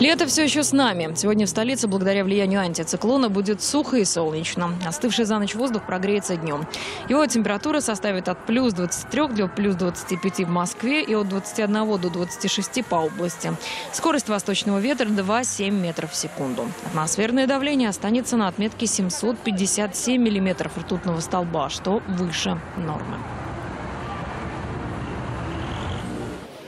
Лето все еще с нами. Сегодня в столице, благодаря влиянию антициклона, будет сухо и солнечно. Остывший за ночь воздух прогреется днем. Его температура составит от плюс 23 до плюс 25 в Москве и от 21 до 26 по области. Скорость восточного ветра 2,7 метров в секунду. Атмосферное давление останется на отметке 757 миллиметров ртутного столба, что выше нормы.